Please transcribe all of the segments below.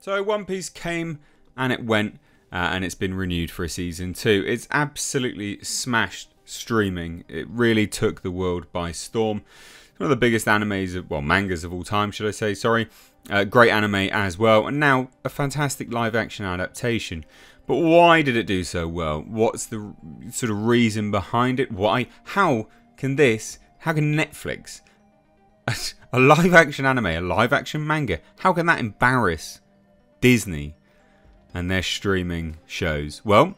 So One Piece came and it went, uh, and it's been renewed for a season two. It's absolutely smashed streaming. It really took the world by storm. One of the biggest animes, of, well, mangas of all time, should I say? Sorry. Uh, great anime as well, and now a fantastic live action adaptation. But why did it do so well? What's the sort of reason behind it? Why? How can this? How can Netflix, a live action anime, a live action manga, how can that embarrass Disney and their streaming shows? Well,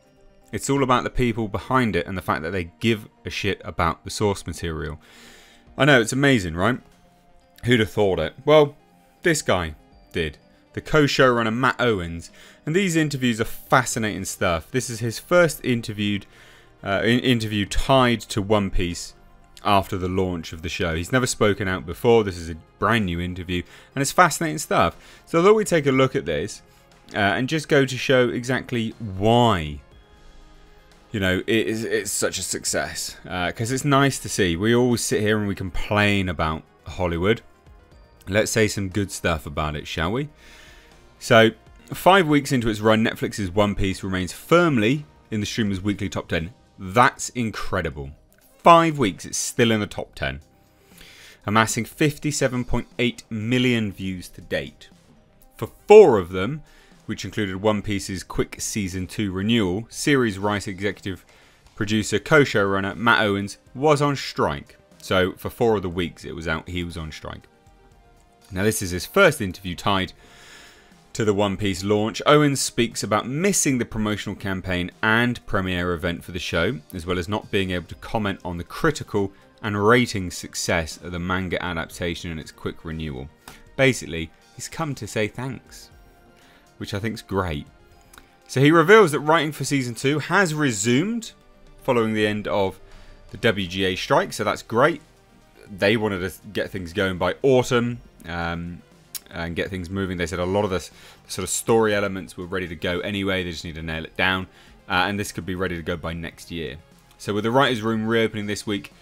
it's all about the people behind it and the fact that they give a shit about the source material. I know, it's amazing, right? Who'd have thought it? Well, this guy did. The co showrunner Matt Owens. And these interviews are fascinating stuff. This is his first interviewed uh, interview tied to One Piece after the launch of the show. He's never spoken out before. This is a brand new interview, and it's fascinating stuff. So, I thought we'd take a look at this uh, and just go to show exactly why. You know, it is it's such a success because uh, it's nice to see. We always sit here and we complain about Hollywood. Let's say some good stuff about it, shall we? So, five weeks into its run, Netflix's One Piece remains firmly in the streamer's weekly top 10. That's incredible five weeks, it's still in the top 10, amassing 57.8 million views to date. For four of them, which included One Piece's quick season 2 renewal, series writer, executive producer, co showrunner Matt Owens was on strike. So for four of the weeks it was out, he was on strike. Now, this is his first interview tied to the One Piece launch, Owen speaks about missing the promotional campaign and premiere event for the show, as well as not being able to comment on the critical and rating success of the manga adaptation and its quick renewal. Basically, he's come to say thanks, which I think is great. So he reveals that writing for season 2 has resumed following the end of the WGA strike, so that's great. They wanted to get things going by autumn. Um, and get things moving. They said a lot of the sort of story elements were ready to go anyway. They just need to nail it down. Uh, and this could be ready to go by next year. So with the writer's room reopening this week,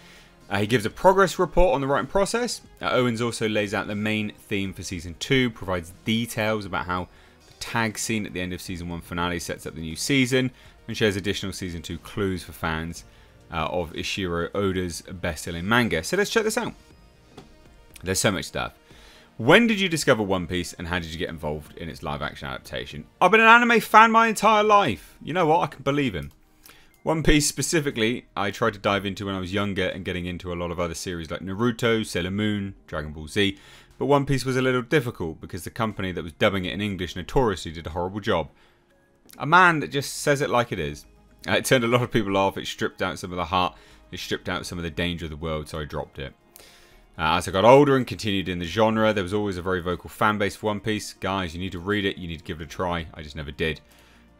uh, he gives a progress report on the writing process. Uh, Owens also lays out the main theme for season two, provides details about how the tag scene at the end of season one finale sets up the new season, and shares additional season two clues for fans uh, of Eiichiro Oda's best-selling manga. So let's check this out. There's so much stuff. When did you discover One Piece and how did you get involved in its live action adaptation? I've been an anime fan my entire life. You know what? I can believe him. One Piece specifically, I tried to dive into when I was younger and getting into a lot of other series like Naruto, Sailor Moon, Dragon Ball Z. But One Piece was a little difficult because the company that was dubbing it in English notoriously did a horrible job. A man that just says it like it is. Uh, it turned a lot of people off, it stripped out some of the heart, it stripped out some of the danger of the world, so I dropped it. Uh, as I got older and continued in the genre, there was always a very vocal fan base for One Piece. Guys, you need to read it, you need to give it a try. I just never did.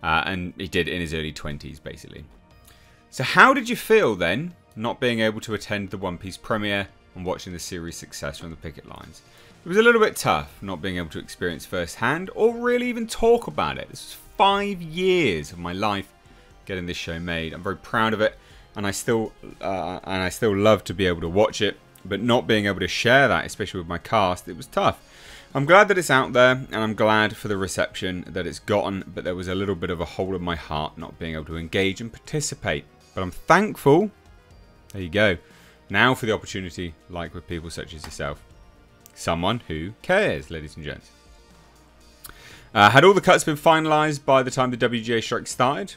Uh, and he did in his early 20s, basically. So how did you feel then, not being able to attend the One Piece premiere and watching the series' success from the picket lines? It was a little bit tough not being able to experience firsthand or really even talk about it. This was five years of my life getting this show made. I'm very proud of it, and I still uh, and I still love to be able to watch it but not being able to share that, especially with my cast, it was tough. I'm glad that it's out there, and I'm glad for the reception that it's gotten, but there was a little bit of a hole in my heart not being able to engage and participate. But I'm thankful. There you go. Now for the opportunity, like with people such as yourself. Someone who cares, ladies and gents. Uh, had all the cuts been finalised by the time the WGA strike started?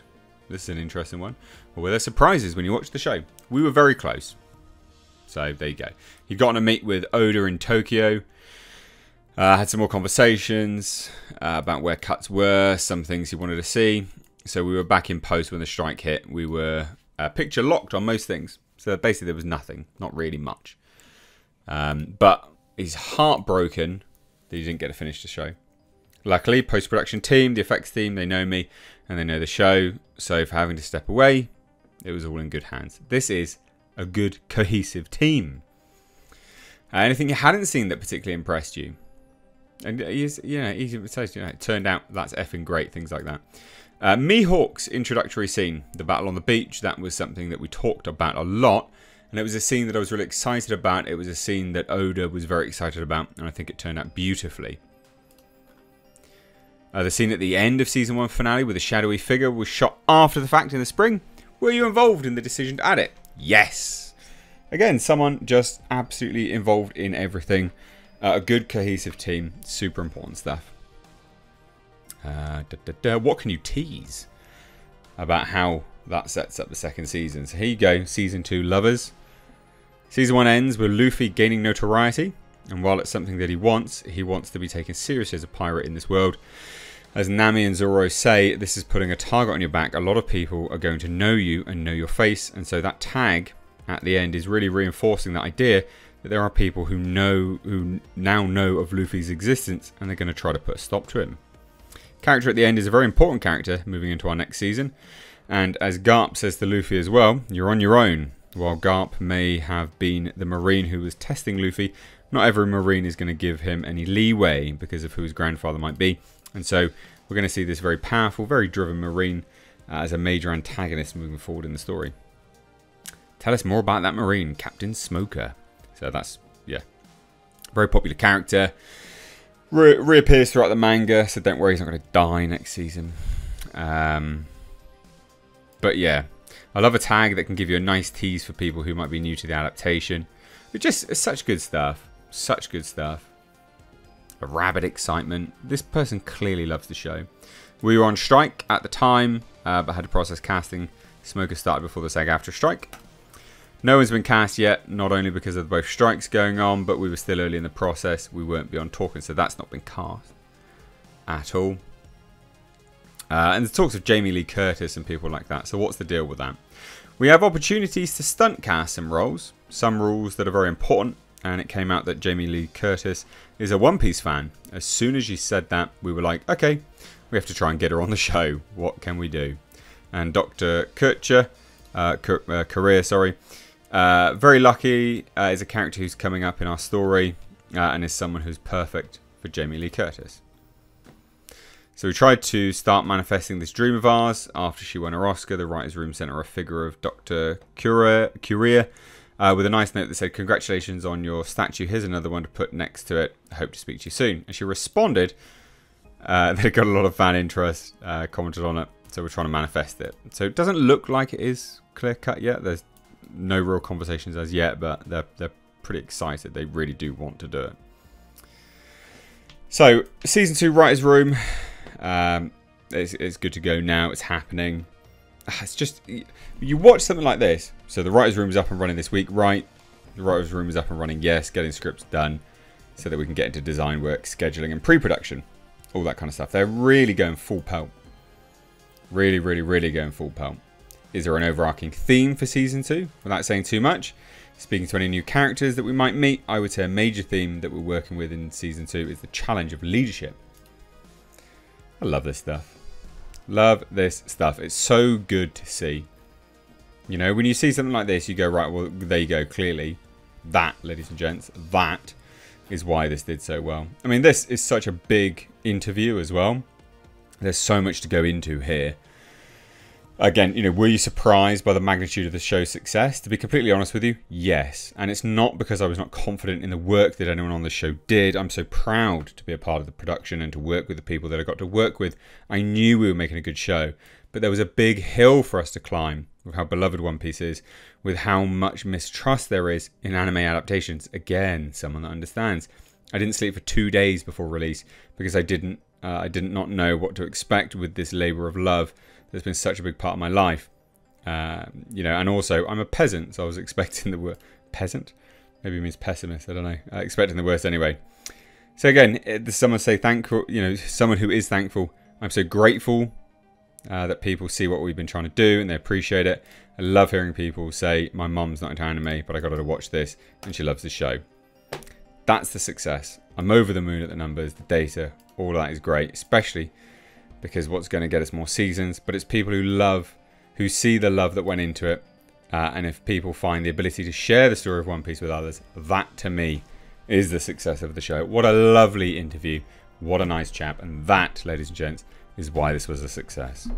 This is an interesting one. Or were there surprises when you watched the show? We were very close. So there you go. He got on a meet with Oda in Tokyo. Uh, had some more conversations uh, about where cuts were, some things he wanted to see. So we were back in post when the strike hit. We were uh, picture locked on most things. So basically there was nothing, not really much. Um, but he's heartbroken that he didn't get to finish the show. Luckily, post production team, the effects team, they know me and they know the show. So for having to step away, it was all in good hands. This is a good cohesive team. Uh, anything you hadn't seen that particularly impressed you? And he's, you know, he says, you know, it turned out that's effing great, things like that. Uh, Mihawk's introductory scene, the battle on the beach, that was something that we talked about a lot. And it was a scene that I was really excited about. It was a scene that Oda was very excited about. And I think it turned out beautifully. Uh, the scene at the end of season one finale with a shadowy figure was shot after the fact in the spring. Were you involved in the decision to add it? Yes. Again, someone just absolutely involved in everything. Uh, a good cohesive team, super important stuff. Uh, da, da, da. What can you tease about how that sets up the second season? So here you go, season two, lovers. Season one ends with Luffy gaining notoriety, and while it's something that he wants, he wants to be taken seriously as a pirate in this world. As Nami and Zoro say, this is putting a target on your back. A lot of people are going to know you and know your face, and so that tag at the end is really reinforcing that idea that there are people who know, who now know of Luffy's existence, and they're going to try to put a stop to him. Character at the end is a very important character moving into our next season, and as Garp says to Luffy as well, you're on your own. While Garp may have been the Marine who was testing Luffy, not every Marine is going to give him any leeway because of who his grandfather might be. And so we're going to see this very powerful, very driven Marine uh, as a major antagonist moving forward in the story. Tell us more about that Marine, Captain Smoker. So that's, yeah, very popular character. Re reappears throughout the manga, so don't worry, he's not going to die next season. Um, but yeah, I love a tag that can give you a nice tease for people who might be new to the adaptation. But just such good stuff. Such good stuff rabid excitement. This person clearly loves the show. We were on strike at the time, uh, but had to process casting. Smoker started before the SAG-AFTRA strike. No one's been cast yet, not only because of both strikes going on, but we were still early in the process. We weren't beyond talking, so that's not been cast at all. Uh, and the talks of Jamie Lee Curtis and people like that. So what's the deal with that? We have opportunities to stunt cast some roles, some rules that are very important, and it came out that Jamie Lee Curtis is a One Piece fan. As soon as she said that, we were like, okay, we have to try and get her on the show. What can we do? And Dr. Kurtcher, uh, uh, Career, sorry, uh, very lucky uh, is a character who's coming up in our story uh, and is someone who's perfect for Jamie Lee Curtis. So we tried to start manifesting this dream of ours. After she won her Oscar, the writer's room sent her a figure of Dr. Curie, Curie uh, with a nice note that said, Congratulations on your statue. Here's another one to put next to it. I hope to speak to you soon. And she responded uh, they got a lot of fan interest, uh, commented on it. So we're trying to manifest it. So it doesn't look like it is clear cut yet. There's no real conversations as yet, but they're, they're pretty excited. They really do want to do it. So, season two writer's room. Um, it's, it's good to go now. It's happening. it's just you watch something like this. So the writers' room is up and running this week, right? The writers' room is up and running. Yes, getting scripts done so that we can get into design work, scheduling, and pre-production, all that kind of stuff. They're really going full pelt. Really, really, really going full pelt. Is there an overarching theme for season two? Without saying too much, speaking to any new characters that we might meet, I would say a major theme that we're working with in season two is the challenge of leadership. I love this stuff. Love this stuff. It's so good to see. You know, when you see something like this, you go, right, well, there you go. Clearly, that, ladies and gents, that is why this did so well. I mean, this is such a big interview as well. There's so much to go into here again, you know, were you surprised by the magnitude of the show's success? To be completely honest with you, yes. And it's not because I was not confident in the work that anyone on the show did. I'm so proud to be a part of the production and to work with the people that I got to work with. I knew we were making a good show, but there was a big hill for us to climb with how beloved One Piece is, with how much mistrust there is in anime adaptations. Again, someone that understands. I didn't sleep for two days before release because I didn't uh, I did not know what to expect with this labour of love that's been such a big part of my life. Uh, you know, and also I'm a peasant, so I was expecting the word peasant. Maybe it means pessimist. I don't know. Uh, expecting the worst anyway. So again, someone say thankful. You know, someone who is thankful. I'm so grateful uh, that people see what we've been trying to do and they appreciate it. I love hearing people say, "My mum's not into anime, but I got her to watch this, and she loves the show." That's the success. I'm over the moon at the numbers, the data, all that is great, especially because what's going to get us more seasons, but it's people who love, who see the love that went into it. Uh, and if people find the ability to share the story of One Piece with others, that to me is the success of the show. What a lovely interview. What a nice chap. And that, ladies and gents, is why this was a success.